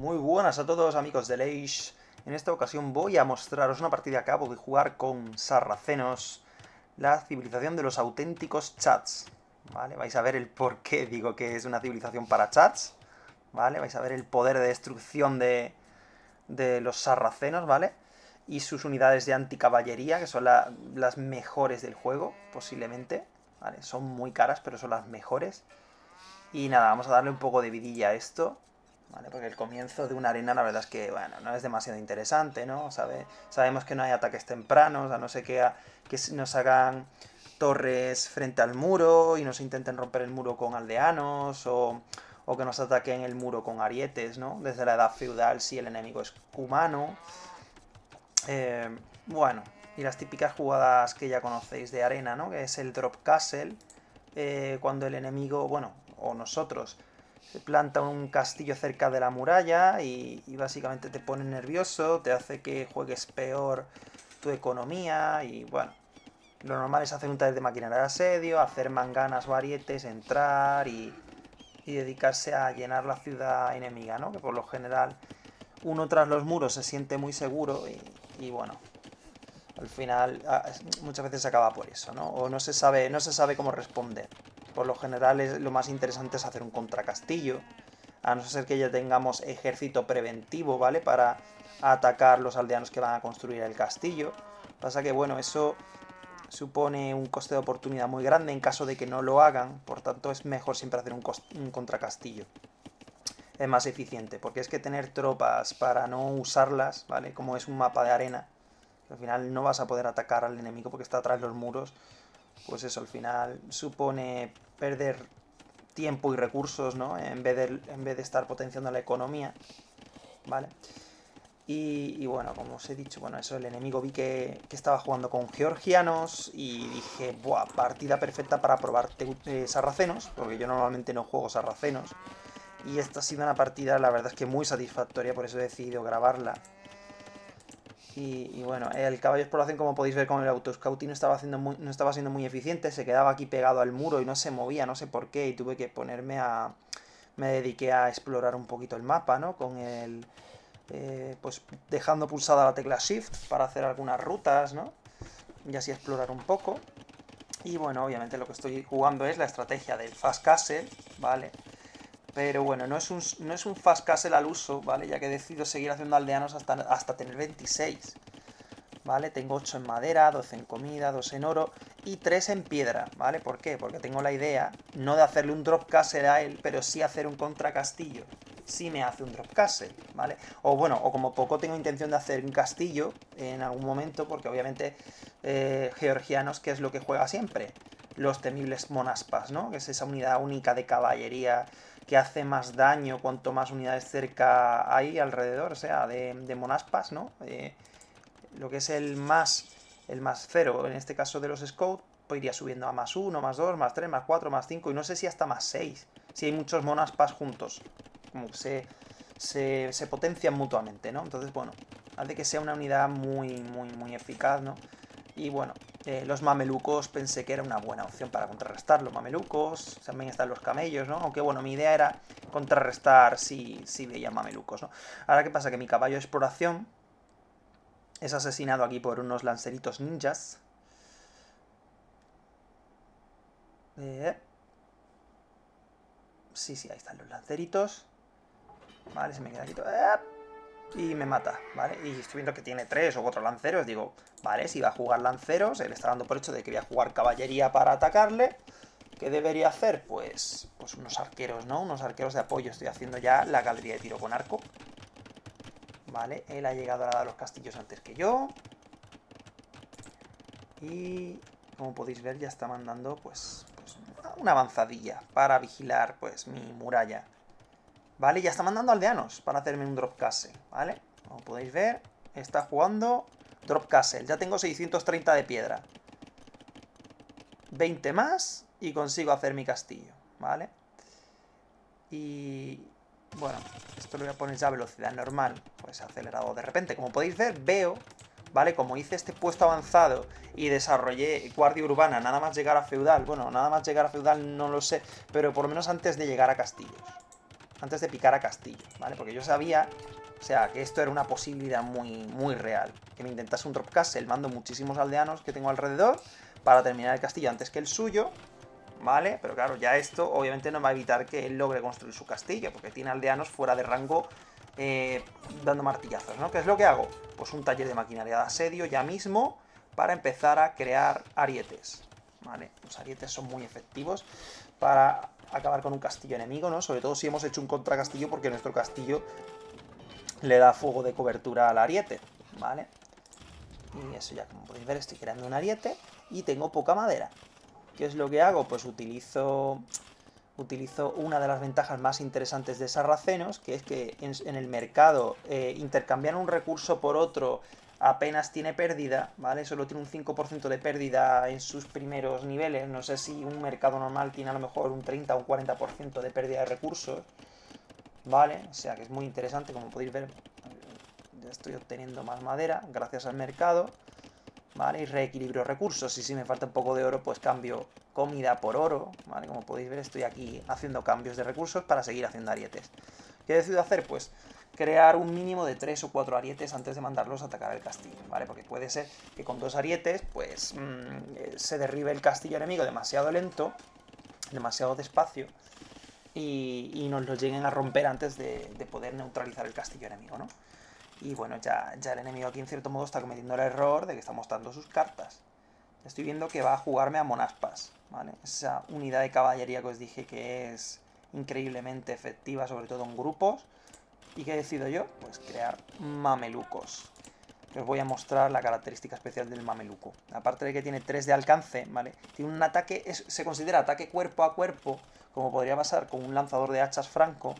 Muy buenas a todos amigos de Leish. En esta ocasión voy a mostraros una partida que acabo de jugar con sarracenos, la civilización de los auténticos chats. ¿Vale? Vais a ver el por qué digo que es una civilización para chats. ¿Vale? Vais a ver el poder de destrucción de, de los sarracenos, ¿vale? Y sus unidades de anticaballería, que son las mejores del juego, posiblemente. ¿Vale? Son muy caras, pero son las mejores. Y nada, vamos a darle un poco de vidilla a esto. Porque el comienzo de una arena la verdad es que, bueno, no es demasiado interesante, ¿no? ¿Sabe? Sabemos que no hay ataques tempranos, a no ser que, que nos hagan torres frente al muro y nos intenten romper el muro con aldeanos o, o que nos ataquen el muro con arietes, ¿no? Desde la edad feudal si el enemigo es humano. Eh, bueno, y las típicas jugadas que ya conocéis de arena, ¿no? Que es el drop castle, eh, cuando el enemigo, bueno, o nosotros se planta un castillo cerca de la muralla y, básicamente te pone nervioso, te hace que juegues peor tu economía y bueno, lo normal es hacer un taller de maquinaria de asedio, hacer manganas o arietes, entrar y, dedicarse a llenar la ciudad enemiga, ¿no? Que por lo general uno tras los muros se siente muy seguro y, y bueno, al final ah, muchas veces se acaba por eso, ¿no? O no se sabe, no se sabe cómo responder. Por lo general es, lo más interesante es hacer un contracastillo, a no ser que ya tengamos ejército preventivo, ¿vale? Para atacar los aldeanos que van a construir el castillo. Pasa que, bueno, eso supone un coste de oportunidad muy grande en caso de que no lo hagan, por tanto es mejor siempre hacer un, contracastillo. Es más eficiente, porque es que tener tropas para no usarlas, ¿vale? Como es un mapa de arena, al final no vas a poder atacar al enemigo porque está atrás de los muros, pues eso al final supone perder tiempo y recursos, ¿no? En vez de, en vez de estar potenciando la economía, ¿vale? Y, bueno, como os he dicho, bueno, eso, el enemigo vi que, estaba jugando con georgianos y dije, buah, partida perfecta para probar eh, sarracenos, porque yo normalmente no juego sarracenos. Y esta ha sido una partida, la verdad es que muy satisfactoria, por eso he decidido grabarla. Y, bueno, el caballo de exploración, como podéis ver con el autoscouting, no estaba, haciendo no estaba siendo muy eficiente, se quedaba aquí pegado al muro y no se movía, no sé por qué, y tuve que ponerme a... Me dediqué a explorar un poquito el mapa, ¿no? Con el... Eh, pues dejando pulsada la tecla Shift para hacer algunas rutas, ¿no? Y así explorar un poco. Y bueno, obviamente lo que estoy jugando es la estrategia del Fast Castle, ¿vale? Pero bueno, no es, un, no es un fast castle al uso, ¿vale? Ya que he decidido seguir haciendo aldeanos hasta, hasta tener 26. ¿Vale? Tengo 8 en madera, 12 en comida, 2 en oro y 3 en piedra, ¿vale? ¿Por qué? Porque tengo la idea, no de hacerle un drop castle a él, pero sí hacer un contracastillo. Sí me hace un drop castle, ¿vale? O bueno, o como poco tengo intención de hacer un castillo en algún momento, porque obviamente eh, georgianos, ¿qué es lo que juega siempre? Los temibles monaspas, ¿no? Que es esa unidad única de caballería que hace más daño cuanto más unidades cerca hay alrededor, o sea, de, monaspas, ¿no? Eh, lo que es el más, el más cero, en este caso de los scouts, pues iría subiendo a más 1, más 2, más 3, más 4, más 5, y no sé si hasta más 6, si hay muchos monaspas juntos, como que se, se, se potencian mutuamente, ¿no? Entonces, bueno, hace que sea una unidad muy, muy, muy eficaz, ¿no? Y bueno, eh, los mamelucos pensé que era una buena opción para contrarrestar los mamelucos. También están los camellos, ¿no? Aunque bueno, mi idea era contrarrestar si, si veía mamelucos, ¿no? Ahora, ¿qué pasa? Que mi caballo de exploración es asesinado aquí por unos lanceritos ninjas. Eh, sí, sí, ahí están los lanceritos. Vale, se me queda quieto. ¡Eh! Y me mata, ¿vale? Y estoy viendo que tiene tres o cuatro lanceros, digo, vale, si va a jugar lanceros, él está dando por hecho de que voy a jugar caballería para atacarle, ¿qué debería hacer? Pues, pues unos arqueros, ¿no? Unos arqueros de apoyo, estoy haciendo ya la galería de tiro con arco, ¿vale? Él ha llegado a los castillos antes que yo, y como podéis ver ya está mandando, pues, pues una avanzadilla para vigilar, pues, mi muralla. ¿Vale? Ya está mandando aldeanos para hacerme un drop castle, ¿vale? Como podéis ver, está jugando drop castle. Ya tengo 630 de piedra. 20 más y consigo hacer mi castillo, ¿vale? Y... Bueno, esto lo voy a poner ya a velocidad normal, pues acelerado de repente. Como podéis ver, veo, ¿vale? Como hice este puesto avanzado y desarrollé guardia urbana nada más llegar a feudal. Bueno, nada más llegar a feudal no lo sé, pero por lo menos antes de llegar a castillos. Antes de picar a Castillo, ¿vale? Porque yo sabía, o sea, que esto era una posibilidad muy, muy real. Que me intentase un drop castle, mando muchísimos aldeanos que tengo alrededor para terminar el castillo antes que el suyo, ¿vale? Pero claro, ya esto obviamente no va a evitar que él logre construir su castillo, porque tiene aldeanos fuera de rango eh, dando martillazos, ¿no? ¿Qué es lo que hago? Pues un taller de maquinaria de asedio ya mismo para empezar a crear arietes, ¿vale? Los arietes son muy efectivos para acabar con un castillo enemigo, ¿no? Sobre todo si hemos hecho un contracastillo porque nuestro castillo le da fuego de cobertura al ariete, ¿vale? Y eso ya, como podéis ver, estoy creando un ariete y tengo poca madera. ¿Qué es lo que hago? Pues utilizo, utilizo una de las ventajas más interesantes de Sarracenos, que es que en, el mercado eh, intercambiar un recurso por otro apenas tiene pérdida, ¿vale? Solo tiene un 5% de pérdida en sus primeros niveles. No sé si un mercado normal tiene a lo mejor un 30 o un 40% de pérdida de recursos, ¿vale? O sea que es muy interesante, como podéis ver, ya estoy obteniendo más madera gracias al mercado, ¿vale? Y reequilibrio recursos. Y si me falta un poco de oro, pues cambio comida por oro, ¿vale? Como podéis ver, estoy aquí haciendo cambios de recursos para seguir haciendo arietes. ¿Qué he decidido hacer? Pues crear un mínimo de 3 o 4 arietes antes de mandarlos a atacar el castillo, ¿vale? Porque puede ser que con dos arietes, pues mm, se derribe el castillo enemigo demasiado lento, demasiado despacio, y, nos lo lleguen a romper antes de, poder neutralizar el castillo enemigo, ¿no? Y bueno, ya, ya el enemigo aquí en cierto modo está cometiendo el error de que está mostrando sus cartas. Estoy viendo que va a jugarme a Monaspas, ¿vale? Esa unidad de caballería que os dije que es increíblemente efectiva, sobre todo en grupos, ¿Y qué decido yo? Pues crear mamelucos. Os voy a mostrar la característica especial del mameluco. Aparte de que tiene 3 de alcance, ¿vale? Tiene un ataque, se considera ataque cuerpo a cuerpo, como podría pasar con un lanzador de hachas franco,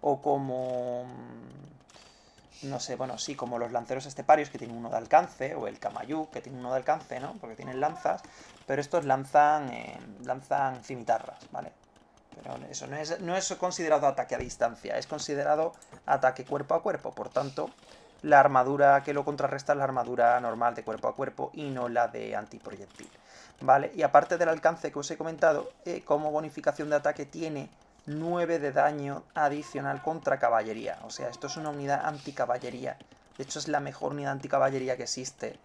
o como... Mm, no sé, bueno, sí, como los lanceros esteparios que tienen uno de alcance, o el Kamayú que tiene uno de alcance, ¿no? Porque tienen lanzas, pero estos lanzan, eh, lanzan cimitarras, ¿vale? Pero eso no es, no es considerado ataque a distancia, es considerado ataque cuerpo a cuerpo. Por tanto, la armadura que lo contrarresta es la armadura normal de cuerpo a cuerpo y no la de antiproyectil. ¿Vale? Y aparte del alcance que os he comentado, eh, como bonificación de ataque tiene 9 de daño adicional contra caballería. O sea, esto es una unidad anticaballería. De hecho, es la mejor unidad anticaballería que existe.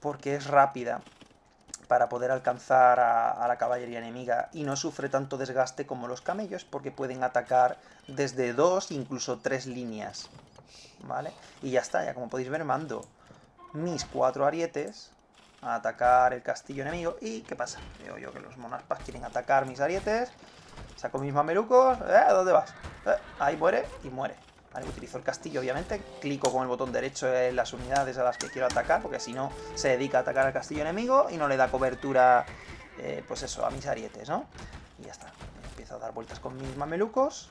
Porque es rápida, para poder alcanzar a, la caballería enemiga y no sufre tanto desgaste como los camellos porque pueden atacar desde dos, incluso tres líneas. ¿Vale? Y ya está, ya como podéis ver mando mis cuatro arietes a atacar el castillo enemigo. ¿Y qué pasa? Veo yo que los monarpas quieren atacar mis arietes. Saco mis mamelucos. ¿Eh? ¿Dónde vas? ¿Eh? Ahí muere y muere. Utilizo el castillo, obviamente. Clico con el botón derecho en las unidades a las que quiero atacar, porque si no se dedica a atacar al castillo enemigo y no le da cobertura, eh, pues eso, a mis arietes, ¿no? Y ya está. Empiezo a dar vueltas con mis mamelucos.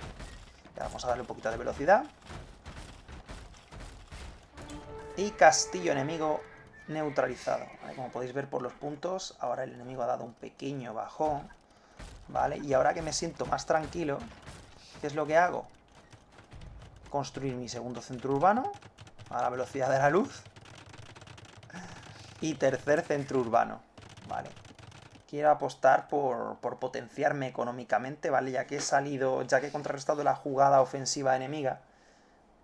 Ya vamos a darle un poquito de velocidad. Y castillo enemigo neutralizado. Como podéis ver por los puntos, ahora el enemigo ha dado un pequeño bajón. ¿Vale? Y ahora que me siento más tranquilo, ¿qué es lo que hago? Construir mi segundo centro urbano a la velocidad de la luz. Y tercer centro urbano, ¿vale? Quiero apostar por, potenciarme económicamente, ¿vale? Ya que he salido, ya que he contrarrestado la jugada ofensiva enemiga,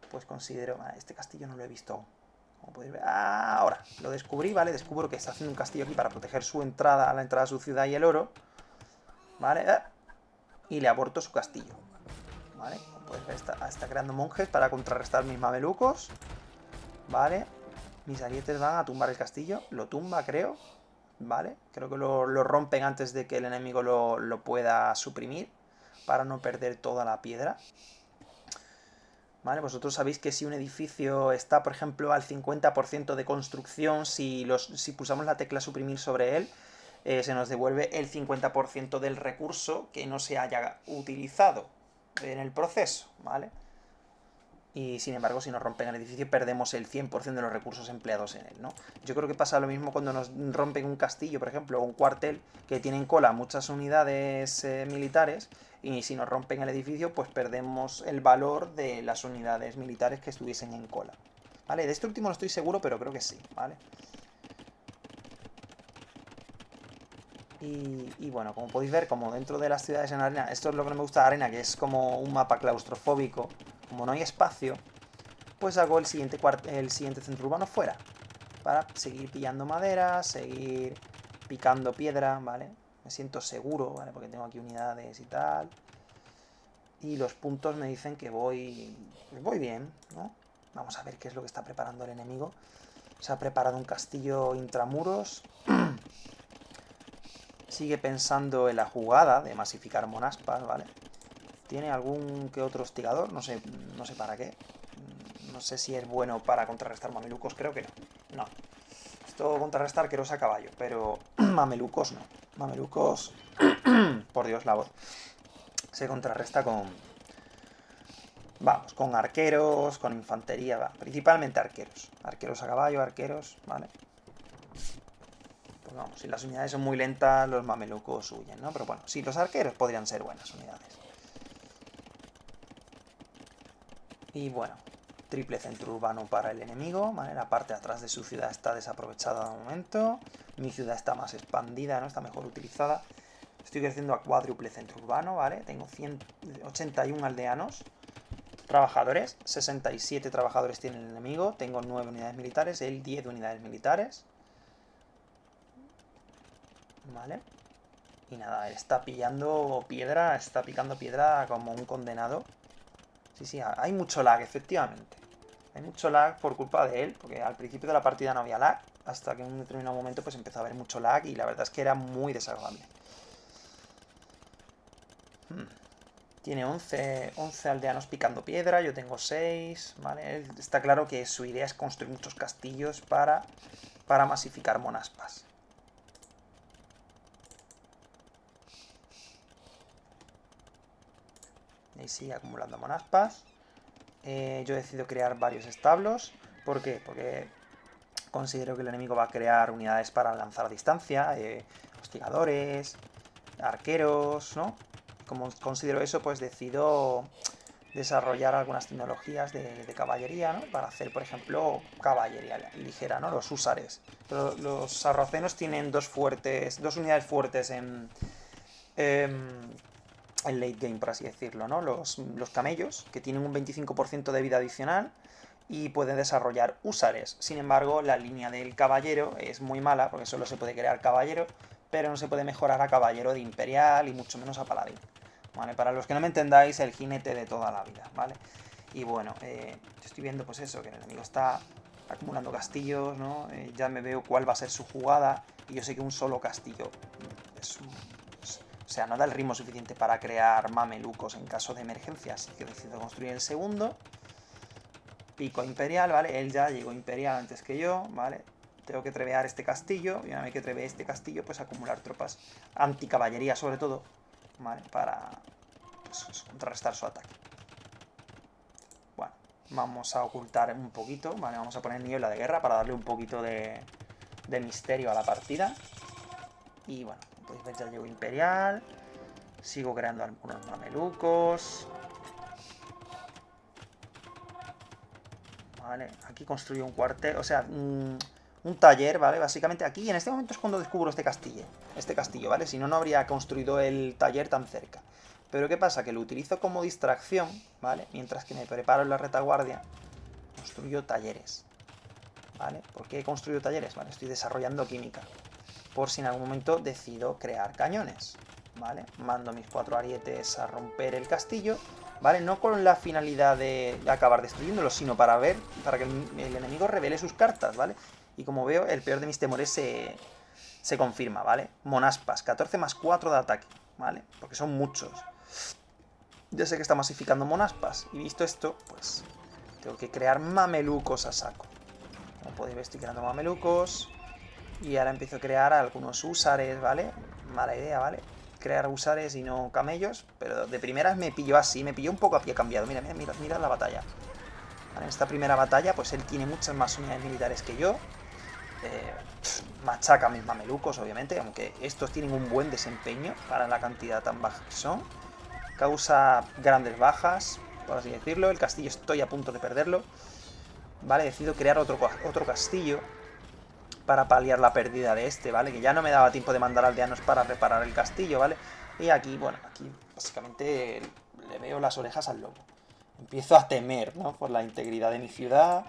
pues considero... Este castillo no lo he visto Como podéis ver, ah, ahora lo descubrí, ¿vale? Descubro que está haciendo un castillo aquí para proteger su entrada, a la entrada de su ciudad y el oro, ¿vale? Ah, y le aborto su castillo, ¿vale? está, creando monjes para contrarrestar mis mamelucos. Vale. Mis arietes van a tumbar el castillo. Lo tumba, creo. Vale. Creo que lo, rompen antes de que el enemigo lo, lo pueda suprimir. Para no perder toda la piedra. ¿Vale? Vosotros sabéis que si un edificio está, por ejemplo, al 50% de construcción, si, los, si pulsamos la tecla suprimir sobre él, eh, se nos devuelve el 50% del recurso que no se haya utilizado en el proceso, ¿vale? Y sin embargo, si nos rompen el edificio, perdemos el 100% de los recursos empleados en él, ¿no? Yo creo que pasa lo mismo cuando nos rompen un castillo, por ejemplo, o un cuartel, que tienen cola muchas unidades eh, militares, y si nos rompen el edificio, pues perdemos el valor de las unidades militares que estuviesen en cola. ¿Vale? De este último no estoy seguro, pero creo que sí, ¿vale? Y, bueno, como podéis ver, como dentro de las ciudades en arena, esto es lo que no me gusta de arena, que es como un mapa claustrofóbico, como no hay espacio, pues hago el siguiente, el siguiente centro urbano fuera, para seguir pillando madera, seguir picando piedra, ¿vale? Me siento seguro, ¿vale? Porque tengo aquí unidades y tal. Y los puntos me dicen que voy, voy bien, ¿no? Vamos a ver qué es lo que está preparando el enemigo. Se ha preparado un castillo intramuros. Sigue pensando en la jugada de masificar monaspas, ¿vale? Tiene algún que otro hostigador, no sé, no sé para qué. No sé si es bueno para contrarrestar mamelucos, creo que no. No. Esto contrarrestar arqueros a caballo, pero mamelucos no. Mamelucos... por Dios, la voz. Se contrarresta con... Vamos, con arqueros, con infantería, va. Principalmente arqueros. Arqueros a caballo, arqueros, ¿vale? Vamos, si las unidades son muy lentas, los mamelucos huyen, ¿no? Pero bueno, sí, los arqueros podrían ser buenas unidades. Y bueno, triple centro urbano para el enemigo, ¿vale? La parte de atrás de su ciudad está desaprovechada de momento. Mi ciudad está más expandida, ¿no? Está mejor utilizada. Estoy creciendo a cuádruple centro urbano, ¿vale? Tengo 181 aldeanos. Trabajadores, 67 trabajadores tiene el enemigo. Tengo 9 unidades militares, él 10 unidades militares. ¿Vale? Y nada, él está pillando piedra, está picando piedra como un condenado. Sí, sí, hay mucho lag, efectivamente. Hay mucho lag por culpa de él, porque al principio de la partida no había lag, hasta que en un determinado momento pues empezó a haber mucho lag y la verdad es que era muy desagradable. Hmm. Tiene 11, 11 aldeanos picando piedra, yo tengo 6, ¿vale? Está claro que su idea es construir muchos castillos para, para masificar monaspas. Y sigue acumulando monaspas. Eh, yo decido crear varios establos. ¿Por qué? Porque considero que el enemigo va a crear unidades para lanzar a distancia, eh, hostigadores, arqueros, ¿no? Como considero eso, pues decido desarrollar algunas tecnologías de, caballería, ¿no? Para hacer, por ejemplo, caballería ligera, ¿no? Los húsares. los sarracenos tienen dos fuertes, dos unidades fuertes en, en el late game, por así decirlo, ¿no? Los, camellos, que tienen un 25% de vida adicional y pueden desarrollar usares. Sin embargo, la línea del caballero es muy mala, porque solo se puede crear caballero, pero no se puede mejorar a caballero de imperial y mucho menos a paladín. ¿Vale? Para los que no me entendáis, el jinete de toda la vida, ¿vale? Y bueno, eh, estoy viendo pues eso, que el enemigo está acumulando castillos, ¿no? Eh, ya me veo cuál va a ser su jugada y yo sé que un solo castillo es un o sea, no da el ritmo suficiente para crear mamelucos en caso de emergencia, así que decido construir el segundo. Pico imperial, ¿vale? Él ya llegó imperial antes que yo, ¿vale? Tengo que trevear este castillo, y una vez que trevee este castillo, pues acumular tropas anticaballería sobre todo, ¿vale? Para pues, contrarrestar su ataque. Bueno, vamos a ocultar un poquito, ¿vale? Vamos a poner niebla de guerra para darle un poquito de, de misterio a la partida. Y bueno, ver ya llego imperial. Sigo creando algunos mamelucos. Vale, aquí construyo un cuartel, o sea, un, taller, ¿vale? Básicamente aquí, en este momento es cuando descubro este castillo, este castillo, ¿vale? Si no, no habría construido el taller tan cerca. Pero ¿qué pasa? Que lo utilizo como distracción, ¿vale? Mientras que me preparo en la retaguardia, construyo talleres, ¿vale? ¿Por qué he construido talleres? Vale, estoy desarrollando química por si en algún momento decido crear cañones, ¿vale? Mando mis cuatro arietes a romper el castillo, ¿vale? No con la finalidad de acabar destruyéndolo, sino para ver, para que el, enemigo revele sus cartas, ¿vale? Y como veo, el peor de mis temores se, se confirma, ¿vale? Monaspas, 14 más 4 de ataque, ¿vale? Porque son muchos. Ya sé que está masificando monaspas, y visto esto, pues tengo que crear mamelucos a saco. Como podéis ver, estoy creando mamelucos. Y ahora empiezo a crear algunos usares, ¿vale? Mala idea, ¿vale? Crear usares y no camellos. Pero de primeras me pilló así, me pilló un poco a pie cambiado. Mira, mira, mira, la batalla. En esta primera batalla, pues él tiene muchas más unidades militares que yo. Eh, machaca a mis mamelucos, obviamente, aunque estos tienen un buen desempeño para la cantidad tan baja que son. Causa grandes bajas, por así decirlo. El castillo estoy a punto de perderlo. Vale, decido crear otro, otro castillo para paliar la pérdida de este, ¿vale? Que ya no me daba tiempo de mandar aldeanos para reparar el castillo, ¿vale? Y aquí, bueno, aquí básicamente le veo las orejas al lobo. Empiezo a temer, ¿no? Por la integridad de mi ciudad.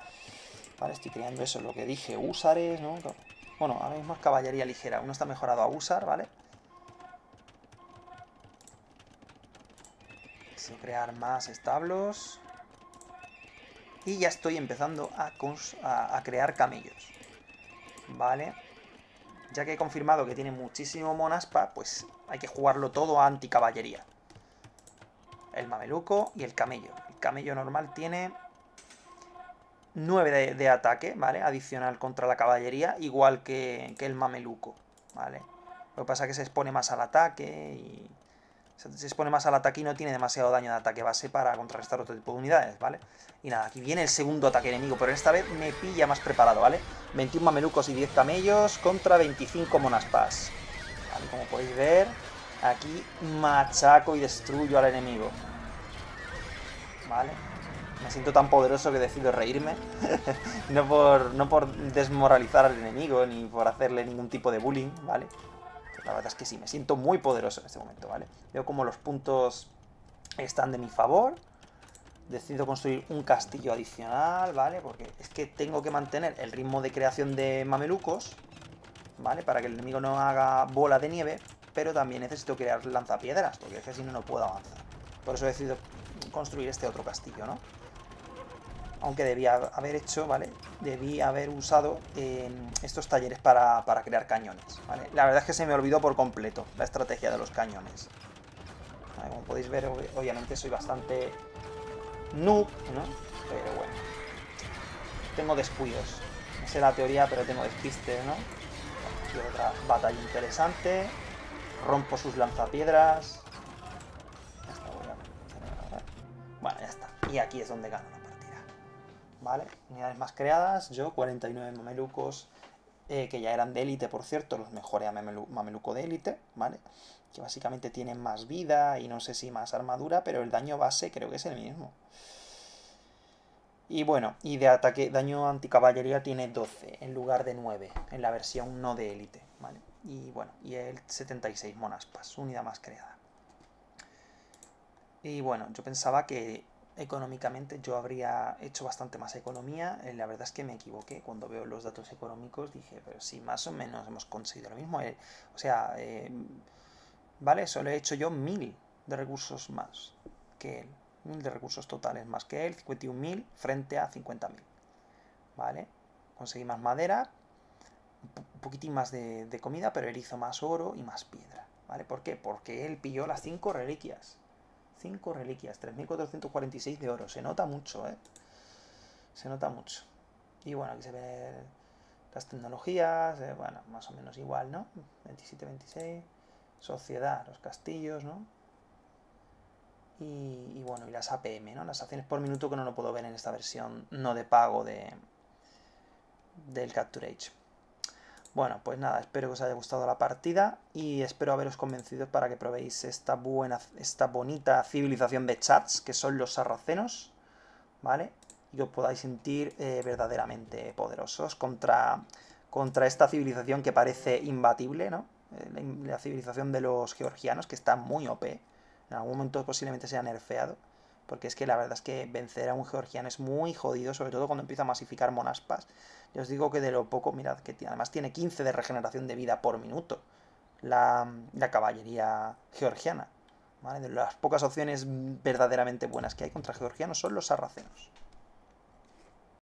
Vale, estoy creando eso, lo que dije, usares, ¿no? Bueno, ahora mismo es caballería ligera. Uno está mejorado a usar, ¿vale? Deseo crear más establos. Y ya estoy empezando a, a crear camellos. ¿Vale? Ya que he confirmado que tiene muchísimo monaspa, pues hay que jugarlo todo a anticaballería. El mameluco y el camello. El camello normal tiene 9 de, ataque, ¿vale? Adicional contra la caballería, igual que, que, el mameluco, ¿vale? Lo que pasa es que se expone más al ataque y... Se expone más al ataque y no tiene demasiado daño de ataque base para contrarrestar otro tipo de unidades, ¿vale? Y nada, aquí viene el segundo ataque enemigo, pero esta vez me pilla más preparado, ¿vale? 21 mamelucos y 10 camellos contra 25 monaspas. ¿Vale? Como podéis ver, aquí machaco y destruyo al enemigo. ¿Vale? Me siento tan poderoso que decido reírme. no, por, no por desmoralizar al enemigo, ni por hacerle ningún tipo de bullying, ¿vale? La verdad es que sí, me siento muy poderoso en este momento, ¿vale? Veo como los puntos están de mi favor. Decido construir un castillo adicional, ¿vale? Porque es que tengo que mantener el ritmo de creación de mamelucos, ¿vale? Para que el enemigo no haga bola de nieve, pero también necesito crear lanzapiedras, porque es que si no, no puedo avanzar. Por eso he decidido construir este otro castillo, ¿no? Aunque debía haber hecho, ¿vale? Debí haber usado estos talleres para, crear cañones, ¿vale? La verdad es que se me olvidó por completo la estrategia de los cañones. Como podéis ver, obviamente soy bastante noob, ¿no? Pero bueno. Tengo descuidos. No sé la teoría, pero tengo despistes, ¿no? Aquí otra batalla interesante. Rompo sus lanzapiedras. Bueno, ya está. Y aquí es donde gano. ¿Vale? Unidades más creadas, yo 49 mamelucos eh, que ya eran de élite, por cierto, los mejoré a mameluco de élite, ¿vale? Que básicamente tienen más vida y no sé si más armadura, pero el daño base creo que es el mismo. Y bueno, y de ataque, daño anticaballería tiene 12 en lugar de 9 en la versión no de élite, ¿vale? Y bueno, y el 76 monaspas, unidad más creada. Y bueno, yo pensaba que económicamente yo habría hecho bastante más economía. Eh, la verdad es que me equivoqué. Cuando veo los datos económicos dije, pero si más o menos hemos conseguido lo mismo. Eh, o sea, eh, vale, solo he hecho yo mil de recursos más que él. Mil de recursos totales más que él. 51.000 frente a 50.000. Vale, conseguí más madera. Un poquitín más de, de comida, pero él hizo más oro y más piedra. ¿Vale? ¿Por qué? Porque él pilló las cinco reliquias. 5 reliquias, 3.446 de oro. Se nota mucho, ¿eh? Se nota mucho. Y bueno, aquí se ve las tecnologías, eh, bueno, más o menos igual, ¿no? 27, 26. Sociedad, los castillos, ¿no? Y, bueno, y las APM, ¿no? Las acciones por minuto que no lo puedo ver en esta versión no de pago de del Capture Age. Bueno, pues nada, espero que os haya gustado la partida y espero haberos convencido para que probéis esta buena, esta bonita civilización de chats que son los sarracenos, ¿vale? Y os podáis sentir eh, verdaderamente poderosos contra, contra esta civilización que parece imbatible, ¿no? Eh, la, civilización de los georgianos que está muy OP, en algún momento posiblemente sea nerfeado. Porque es que la verdad es que vencer a un georgiano es muy jodido, sobre todo cuando empieza a masificar monaspas. Ya os digo que de lo poco, mirad, que además tiene 15 de regeneración de vida por minuto. La, caballería georgiana. De las pocas opciones verdaderamente buenas que hay contra georgianos son los sarracenos.